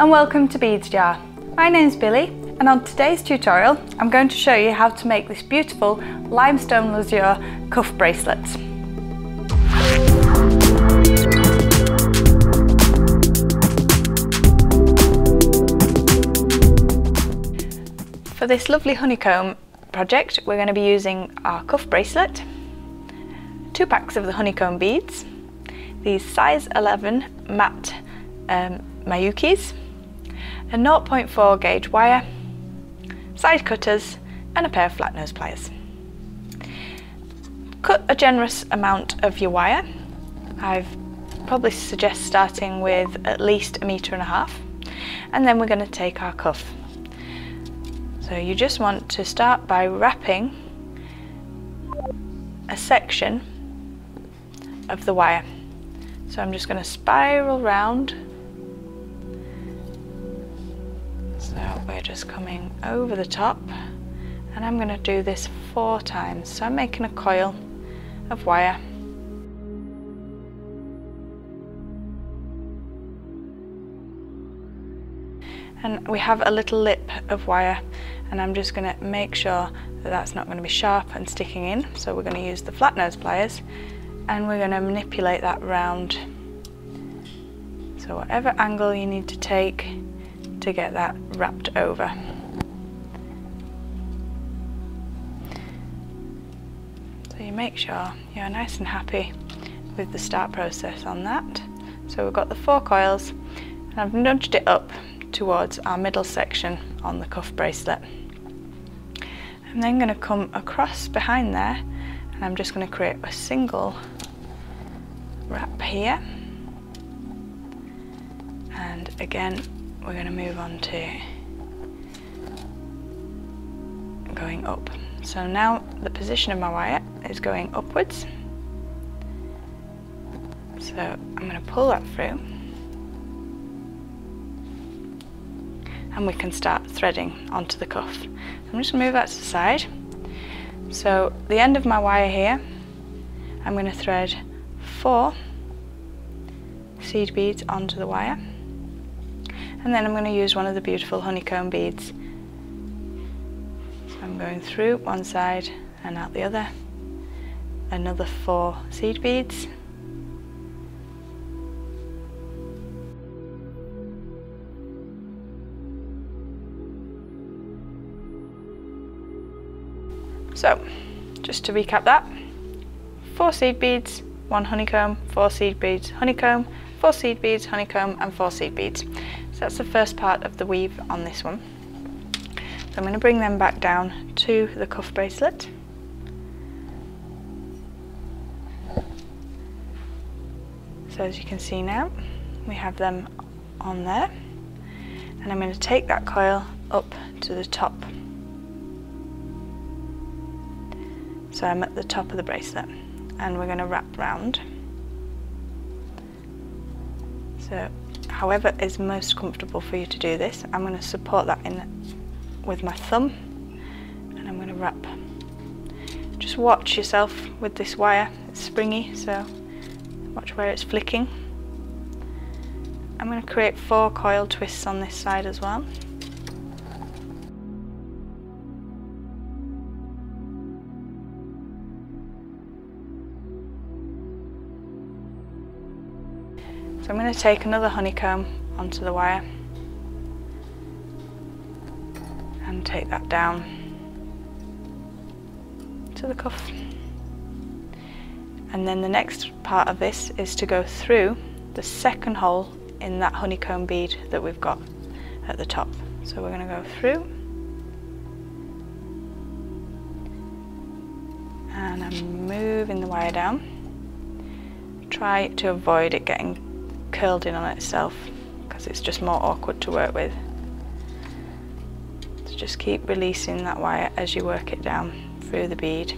and welcome to Beads Jar. My name's Billy and on today's tutorial I'm going to show you how to make this beautiful limestone lazure cuff bracelet. For this lovely honeycomb project we're going to be using our cuff bracelet, two packs of the honeycomb beads, these size 11 matte um, Miyukis, a 0.4 gauge wire, side cutters and a pair of flat nose pliers. Cut a generous amount of your wire. I've probably suggest starting with at least a metre and a half and then we're going to take our cuff. So you just want to start by wrapping a section of the wire. So I'm just going to spiral round we're just coming over the top and I'm going to do this four times. So I'm making a coil of wire. And we have a little lip of wire and I'm just going to make sure that that's not going to be sharp and sticking in. So we're going to use the flat nose pliers and we're going to manipulate that round. So whatever angle you need to take to get that wrapped over. So you make sure you're nice and happy with the start process on that. So we've got the four coils and I've nudged it up towards our middle section on the cuff bracelet. I'm then going to come across behind there and I'm just going to create a single wrap here and again we're going to move on to going up. So now the position of my wire is going upwards. So I'm going to pull that through and we can start threading onto the cuff. I'm just going to move that to the side. So the end of my wire here, I'm going to thread four seed beads onto the wire and then I'm going to use one of the beautiful honeycomb beads. So I'm going through one side and out the other. Another four seed beads. So, just to recap that, four seed beads, one honeycomb, four seed beads, honeycomb, four seed beads, honeycomb and four seed beads. So that's the first part of the weave on this one. So I'm going to bring them back down to the cuff bracelet. So as you can see now, we have them on there. And I'm going to take that coil up to the top. So I'm at the top of the bracelet and we're going to wrap round. So however is most comfortable for you to do this. I'm going to support that in with my thumb and I'm going to wrap. Just watch yourself with this wire, it's springy so watch where it's flicking. I'm going to create four coil twists on this side as well. So I'm going to take another honeycomb onto the wire and take that down to the cuff. And then the next part of this is to go through the second hole in that honeycomb bead that we've got at the top. So we're going to go through and I'm moving the wire down. Try to avoid it getting curled in on itself because it's just more awkward to work with. So just keep releasing that wire as you work it down through the bead.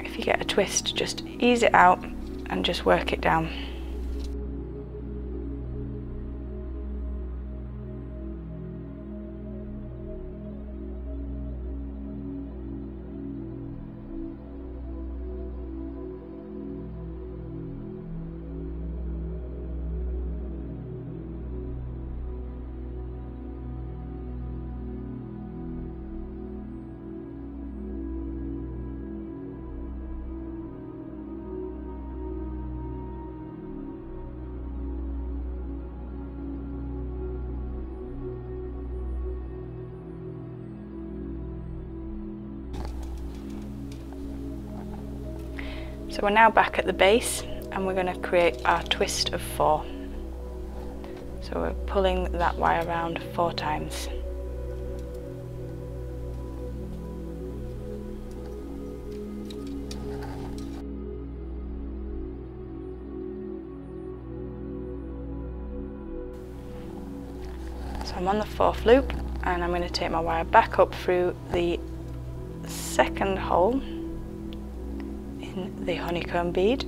If you get a twist, just ease it out and just work it down. So we're now back at the base and we're going to create our twist of four. So we're pulling that wire around four times. So I'm on the fourth loop and I'm going to take my wire back up through the second hole the honeycomb bead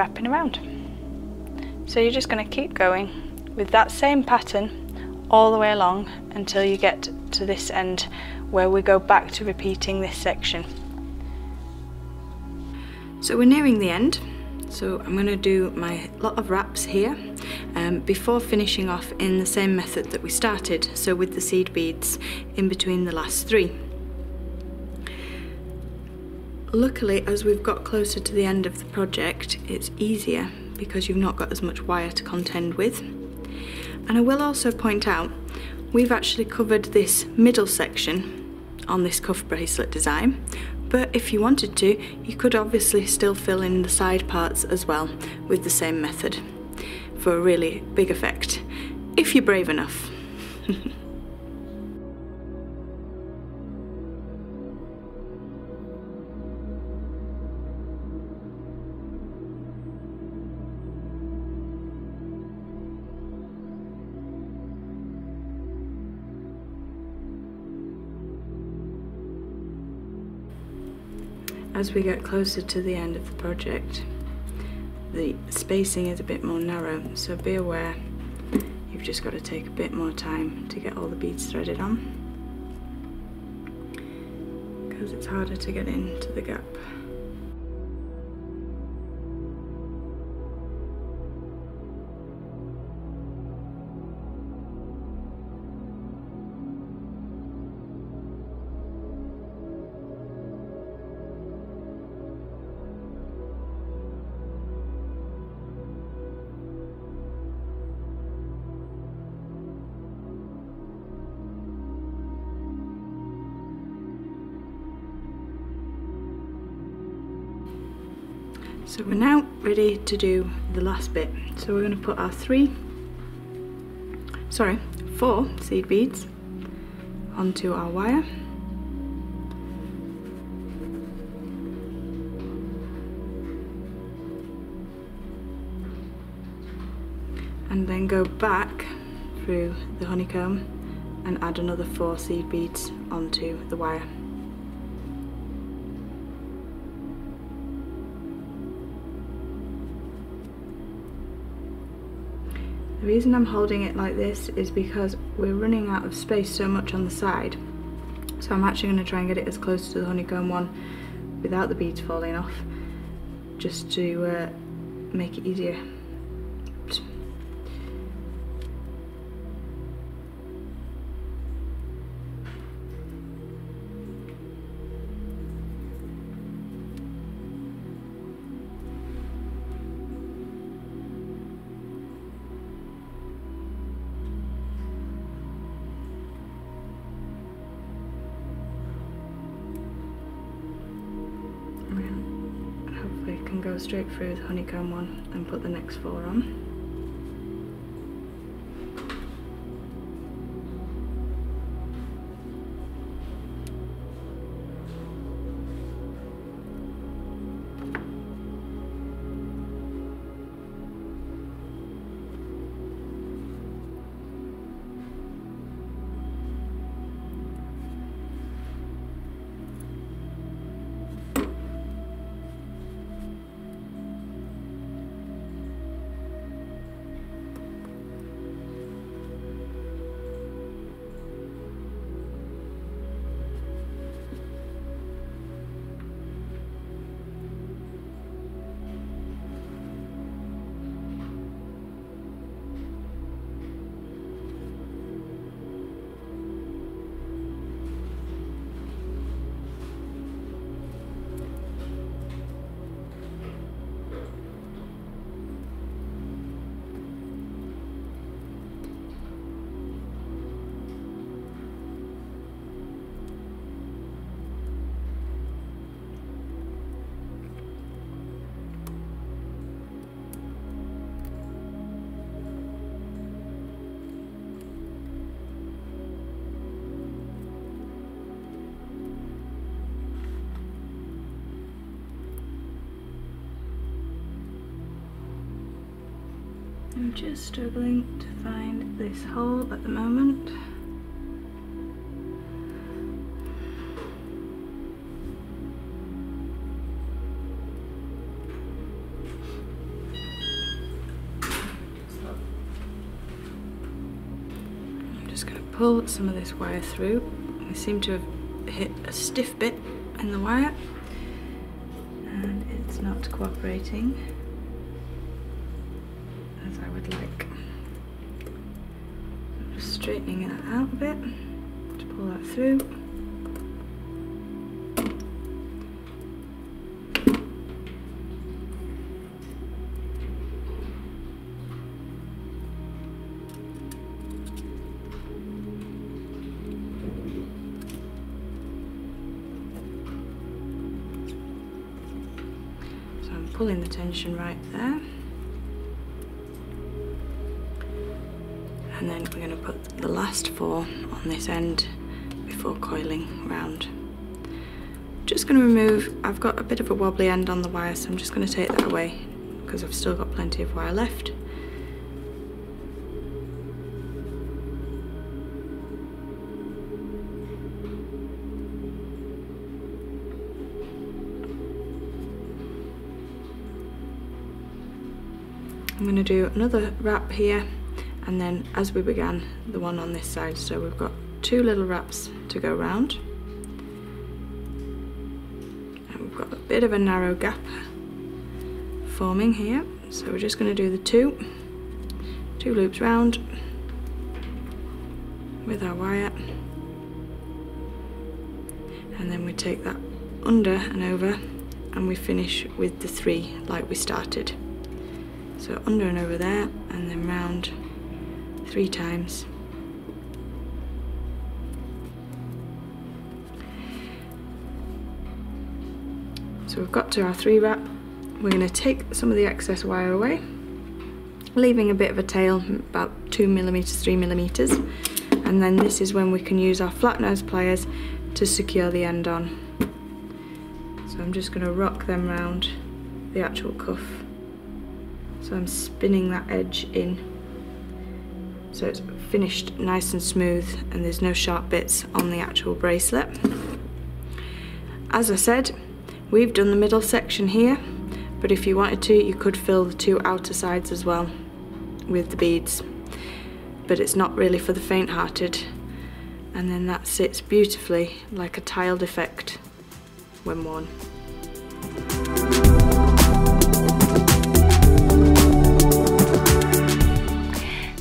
wrapping around. So you're just going to keep going with that same pattern all the way along until you get to this end where we go back to repeating this section. So we're nearing the end so I'm going to do my lot of wraps here um, before finishing off in the same method that we started so with the seed beads in between the last three. Luckily, as we've got closer to the end of the project, it's easier because you've not got as much wire to contend with. And I will also point out, we've actually covered this middle section on this cuff bracelet design, but if you wanted to, you could obviously still fill in the side parts as well with the same method for a really big effect, if you're brave enough. as we get closer to the end of the project the spacing is a bit more narrow so be aware you've just got to take a bit more time to get all the beads threaded on because it's harder to get into the gap. So we're now ready to do the last bit. So we're going to put our three, sorry, four seed beads onto our wire. And then go back through the honeycomb and add another four seed beads onto the wire. The reason I'm holding it like this is because we're running out of space so much on the side. So I'm actually going to try and get it as close to the honeycomb one without the beads falling off, just to uh, make it easier. Go straight through the honeycomb one and put the next four on. I'm just struggling to find this hole at the moment. I'm just going to pull some of this wire through. We seem to have hit a stiff bit in the wire and it's not cooperating I would like. Just straightening that out a bit to pull that through. So I'm pulling the tension right there. Last four on this end before coiling round. Just going to remove, I've got a bit of a wobbly end on the wire so I'm just going to take that away because I've still got plenty of wire left. I'm going to do another wrap here and then as we began the one on this side so we've got two little wraps to go round. And we've got a bit of a narrow gap forming here. So we're just going to do the two two loops round with our wire. And then we take that under and over and we finish with the three like we started. So under and over there and then round three times. So we've got to our three wrap. We're going to take some of the excess wire away, leaving a bit of a tail, about two millimeters, three millimeters. And then this is when we can use our flat nose pliers to secure the end on. So I'm just going to rock them round the actual cuff. So I'm spinning that edge in so it's finished nice and smooth and there's no sharp bits on the actual bracelet. As I said, we've done the middle section here, but if you wanted to, you could fill the two outer sides as well with the beads. But it's not really for the faint-hearted. And then that sits beautifully like a tiled effect when worn.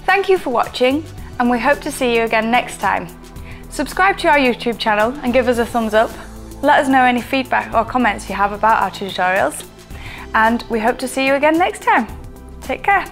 Thank you for watching and we hope to see you again next time. Subscribe to our YouTube channel and give us a thumbs up. Let us know any feedback or comments you have about our tutorials and we hope to see you again next time. Take care.